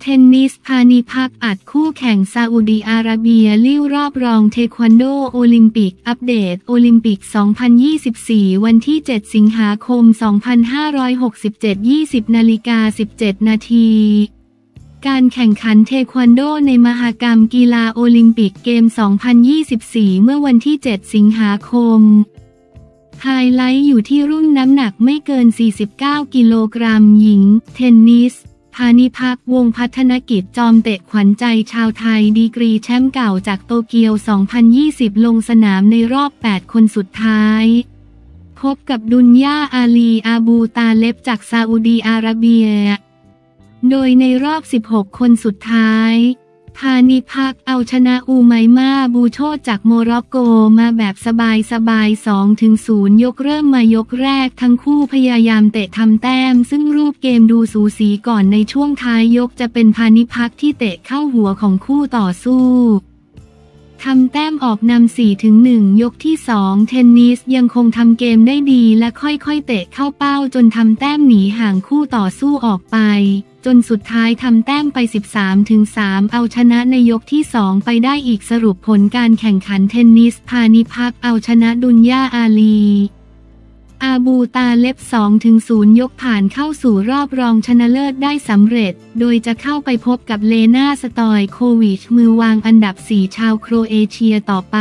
เทนนิสพาณิภัคอัดคู่แข่งซาอุดีอาระเบียลิ่วรอบรองเทควันโดโอลิมปิก อัปเดต โอลิมปิก 2024 วันที่ 7 สิงหาคม 2567 20นาฬิกา17 นาที การแข่งขันเทควันโดในมหกรรมกีฬาโอลิมปิกเกมส์ 2024 เมื่อวันที่ 7 สิงหาคมไฮไลท์อยู่ที่รุ่นน้ำหนักไม่เกิน 49 กิโลกรัมหญิง เทนนิส พาณิภัค วงศ์พัฒนกิจจอมเตะขวัญใจชาวไทยดีกรีแชมป์เก่าจากโตเกียว 2020 ลงสนามในรอบ 8 คนสุดท้ายพบกับดุนย่าอาลีอาบูตาเล็บจากซาอุดีอาระเบีย โดยในรอบ 16 คนสุดท้าย พาณิภัคเอาชนะอูไมมาบูโชจากโมร็อกโกมาแบบสบายสบาย2ถึง0ยกเริ่มมายกแรกทั้งคู่พยายามเตะทำแต้ม ซึ่งรูปเกมดูสูสีก่อนในช่วงท้ายยกจะเป็นพานิพักที่เตะเข้าหัวของคู่ต่อสู้ทำแต้มออกนำ4ถึง1ยกที่ 2 เทนนิสยังคงทำเกมได้ดีและค่อยๆเตะเข้าเป้าจนทำแต้มหนีห่างคู่ต่อสู้ออกไป จนสุดท้ายทำแต้มไป 13ถึง3เอาชนะในยกที่ 2 ไปได้อีกสรุปผลการแข่งขันเทนนิส พานิพักเอาชนะดุนยาอาลี อาบูตาเล็บ2ถึง0ยกผ่านเข้าสู่รอบรองชนะเลิศได้สำเร็จ โดยจะเข้าไปพบกับเลนาสตอยโควิชมือวางอันดับ 4 ชาวโครเอเชียต่อไป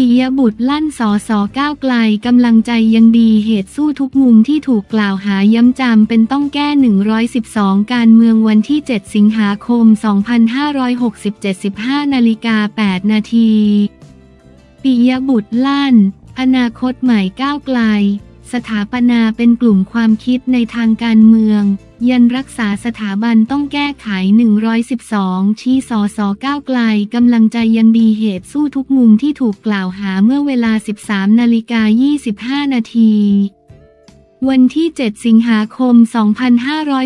ปิยบุตรลั่นสอสอก้าวไกลกำลังใจยังดีเหตุสู้ทุกมุมที่ถูกกล่าวหาย้ำจำเป็นต้องแก้ 112 การเมืองวันที่ 7 สิงหาคม 2567 15นาฬิกา 8 นาทีปิยบุตรลั่น อนาคตใหม่ก้าวไกล สถาปนาเป็นกลุ่มความคิดในทางการเมือง ยันรักษาสถาบันต้องแก้ไข 112 ชี้สอสอก้าวไกลกำลังใจยังดีเหตุสู้ทุกมุมที่ถูกกล่าวหาเมื่อเวลา 13 นาฬิกา 25 นาที วันที่ 7 สิงหาคม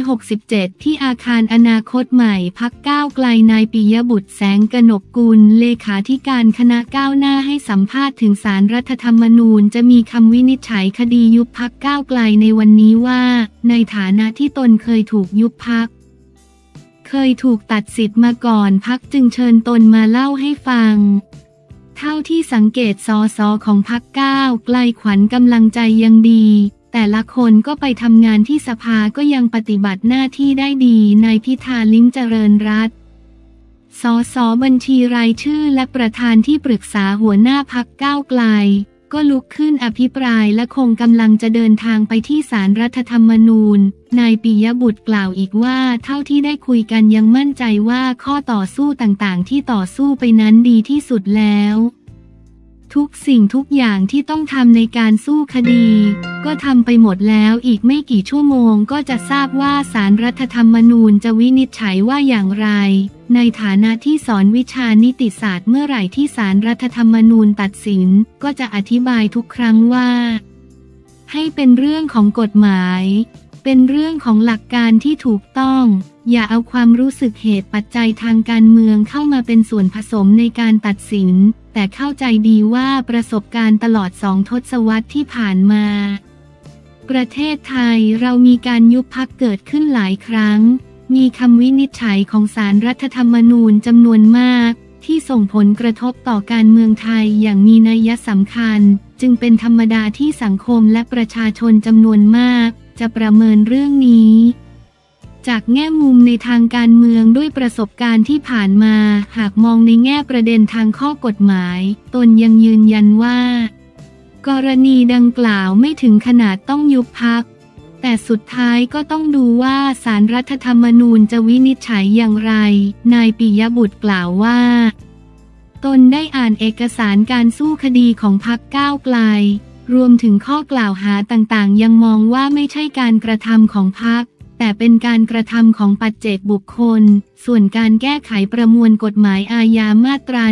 2567 ที่อาคารอนาคตใหม่พักก้าวไกลนายปิยบุตรแสงกนกกุล เลขาธิการคณะก้าวหน้าให้สัมภาษณ์ถึงสารรัฐธรรมนูญจะมีคำวินิจฉัยคดียุบพักก้าวไกลในวันนี้ว่า ในฐานะที่ตนเคยถูกยุบพัก เคยถูกตัดสิทธิ์มาก่อนพักจึงเชิญตนมาเล่าให้ฟังเท่าที่สังเกตซอซอของพักก้าวไกลขวัญกำลังใจยังดี แต่ละคนก็ไปทำงานที่สภาก็ยังปฏิบัติหน้าที่ได้ดีในพิธาลิ้มเจริญรัตสอสอบัญชีรายชื่อและประธานที่ปรึกษาหัวหน้าพักก้าวไกล ก็ลุกขึ้นอภิปรายและคงกำลังจะเดินทางไปที่ศาลรรัฐธรรมนูญ นายปิยบุตรกล่าวอีกว่า เท่าที่ได้คุยกันยังมั่นใจว่าข้อต่อสู้ต่างๆ ที่ต่อสู้ไปนั้นดีที่สุดแล้ว ทุกสิ่งทุกอย่างที่ต้องทำในการสู้คดี ก็ทำไปหมดแล้วอีกไม่กี่ชั่วโมงก็จะทราบว่าสารรัฐธรรมนูญจะวินิจฉัยว่าอย่างไร ในฐานะที่สอนวิชานิติศาสตร์เมื่อไหร่ที่สารรัฐธรรมนูญตัดสิน ก็จะอธิบายทุกครั้งว่า ให้เป็นเรื่องของกฎหมาย เป็นเรื่องของหลักการที่ถูกต้อง อย่าเอาความรู้สึกเหตุปัจจัยทางการเมืองเข้ามาเป็นส่วนผสมในการตัดสิน แต่เข้าใจดีว่าประสบการณ์ตลอดสองทศวรรษที่ผ่านมา ประเทศไทยเรามีการยุบพักเกิดขึ้นหลายครั้ง มีคำวินิจฉัยของสารรัฐธรรมนูญจำนวนมาก ที่ส่งผลกระทบต่อการเมืองไทยอย่างมีนัยสำคัญ จึงเป็นธรรมดาที่สังคมและประชาชนจำนวนมาก จะประเมินเรื่องนี้ จากแง่มุมในทางการเมืองด้วยประสบการณ์ที่ผ่านมา หากมองในแง่ประเด็นทางข้อกฎหมาย ตนยังยืนยันว่า กรณีดังกล่าวไม่ถึงขนาดต้องยุบพัก แต่สุดท้ายก็ต้องดูว่าสารรัฐธรรมนูญจะวินิจฉัยอย่างไร นายปิยบุตรกล่าวว่า ตนได้อ่านเอกสารการสู้คดีของพักก้าวไกล รวมถึงข้อกล่าวหาต่างๆ ยังมองว่าไม่ใช่การกระทำของพัก แต่เป็นการกระทำของปัจเจกบุคคล ส่วนการแก้ไขประมวลกฎหมายอาญามาตรา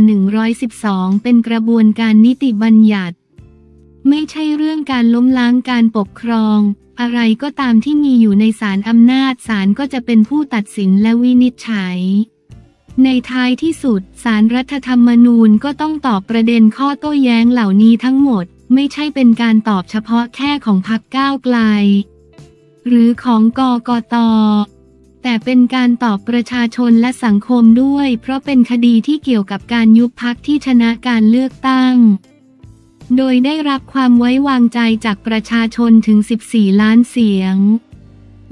112 เป็นกระบวนการนิติบัญญัติ ไม่ใช่เรื่องการล้มล้างการปกครอง อะไรก็ตามที่มีอยู่ในศาลอำนาจศาลก็จะเป็นผู้ตัดสินและวินิจฉัย ในท้ายที่สุดสารรัฐธรรมนูญก็ต้องตอบประเด็นข้อโต้แย้งเหล่านี้ทั้งหมด ไม่ใช่เป็นการตอบเฉพาะแค่ของพรรคก้าวไกล หรือของกกต แต่เป็นการตอบประชาชนและสังคมด้วย เพราะเป็นคดีที่เกี่ยวกับการยุบพักที่ชนะการเลือกตั้ง โดยได้รับความไว้วางใจจากประชาชนถึง 14 ล้านเสียง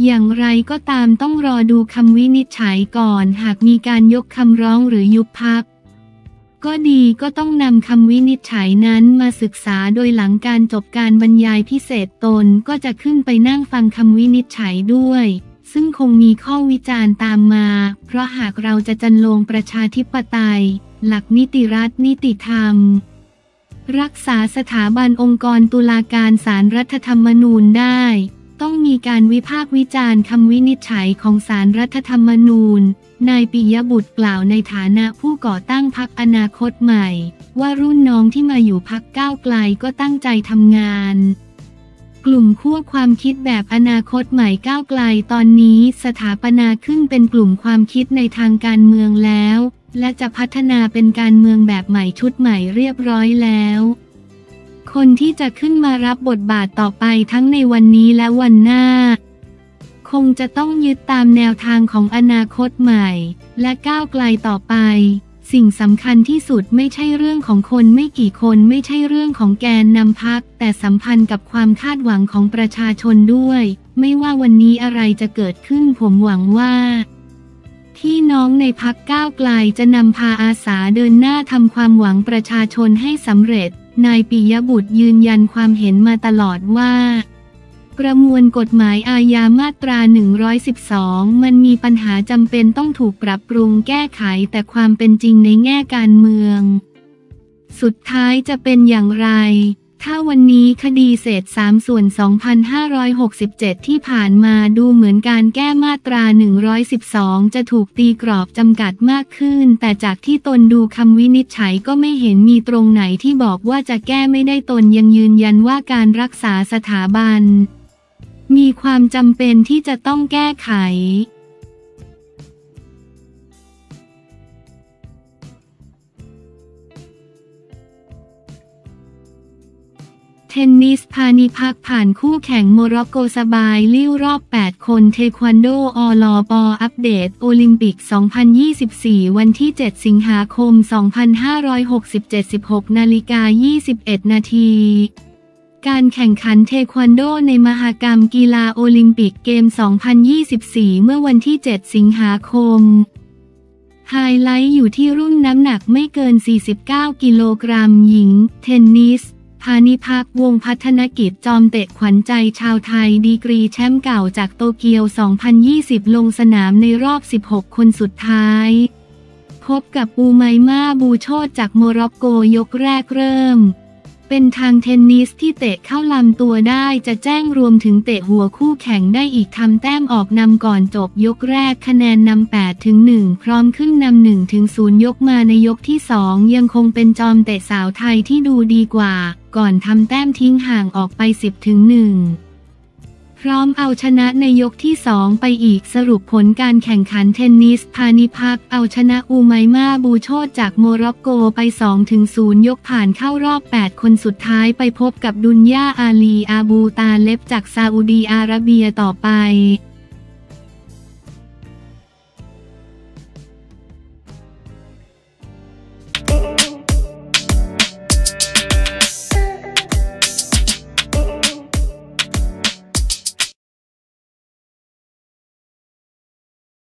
อย่างไรก็ตามต้องรอดูคำวินิจฉัยก่อน หากมีการยกคำร้องหรือยุบพัก ก็ดีก็ต้องนำคำวินิจฉัยนั้นมาศึกษาโดยหลังการจบการบรรยายพิเศษตนก็จะขึ้นไปนั่งฟังคำวินิจฉัยด้วย ซึ่งคงมีข้อวิจารณ์ตามมา เพราะหากเราจะจันลงประชาธิปไตย หลักนิติรัฐนิติธรรม รักษาสถาบันองค์กรตุลาการศารรัฐธรรมนูญได้ ต้องมีการวิพากษ์วิจารณ์คำวินิจฉัยของศารรัฐธรรมนูญ นายปิยบุตรกล่าวในฐานะผู้ก่อตั้งพักอนาคตใหม่ ว่ารุ่นน้องที่มาอยู่พักก้าวไกลก็ตั้งใจทำงาน กลุ่มขั้วความคิดแบบอนาคตใหม่ก้าวไกลตอนนี้สถาปนาขึ้นเป็นกลุ่มความคิดในทางการเมืองแล้ว และจะพัฒนาเป็นการเมืองแบบใหม่ชุดใหม่เรียบร้อยแล้ว คนที่จะขึ้นมารับบทบาทต่อไปทั้งในวันนี้และวันหน้า คงจะต้องยึดตามแนวทางของอนาคตใหม่ และก้าวไกลต่อไป สิ่งสำคัญที่สุดไม่ใช่เรื่องของคนไม่กี่คนไม่ใช่เรื่องของแกนนำพัก แต่สัมพันธ์กับความคาดหวังของประชาชนด้วย ไม่ว่าวันนี้อะไรจะเกิดขึ้นผมหวังว่าที่น้องในพักก้าวไกลจะนำพาอาสาเดินหน้าทำความหวังประชาชนให้สำเร็จ นายปิยบุตรยืนยันความเห็นมาตลอดว่า ประมวลกฎหมายอาญามาตรา 112 มันมีปัญหาจำเป็นต้องถูกปรับปรุงแก้ไขแต่ความเป็นจริงในแง่การเมือง สุดท้ายจะเป็นอย่างไร ถ้าวันนี้คดีเศษ 3 ส่วน 2567 ที่ผ่านมาดูเหมือนการแก้มาตรา 112 จะถูกตีกรอบจำกัดมากขึ้น แต่จากที่ตนดูคำวินิจฉัยก็ไม่เห็นมีตรงไหนที่บอกว่าจะแก้ไม่ได้ตนยังยืนยันว่าการรักษาสถาบัน มีความจำเป็นที่จะต้องแก้ไข เทนนิสพาณิภัคผ่านคู่แข่งโมร็อกโกสบายลิ่วรอบ 8 คนเทควันโดออลอปออัปเดต โอลิมปิก 2024 วันที่ 7 สิงหาคม 2567 16นาฬิกา21 นาที การแข่งขันเทควันโดในมหกรรมกีฬาโอลิมปิกเกม 2024 เมื่อวันที่ 7 สิงหาคม ไฮไลท์อยู่ที่รุ่นน้ำหนักไม่เกิน 49 กิโลกรัมหญิง เทนนิส พาณิภัค วงศ์พัฒนกิจจอมเตะขวัญใจชาวไทยดีกรีแชมป์เก่าจากโตเกียว 2020 ลงสนามในรอบ 16 คนสุดท้าย พบกับอูไมมาบูโชดจากโมร็อกโกยกแรกเริ่ม เป็นทางเทนนิสที่เตะเข้าลำตัวได้จะแจ้งรวมถึงเตะหัวคู่แข่งได้อีกทำแต้มออกนำก่อนจบยกแรกคะแนนนำ8ถึง1พร้อมขึ้นนำ1ถึง0ยกมาในยกที่ 2 ยังคงเป็นจอมเตะสาวไทยที่ดูดีกว่า ก่อนทำแต้มทิ้งห่างออกไป 10ถึง1 พร้อมเอาชนะในยกที่ 2 ไปอีกสรุปผลการแข่งขันเทนนิส พาณิภัคเอาชนะอูไมมาบูโชดจากโมร็อกโกไป 2-0 ยกผ่านเข้ารอบ 8 คนสุดท้ายไปพบกับดุนยาอาลีอาบูตาเล็บจากซาอุดีอาระเบียต่อไป